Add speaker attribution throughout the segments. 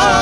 Speaker 1: oh.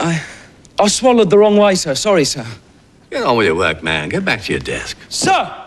Speaker 2: I... I swallowed the wrong way, sir. Sorry, sir.
Speaker 3: Get on with your work, man. Get back to your desk.
Speaker 2: Sir!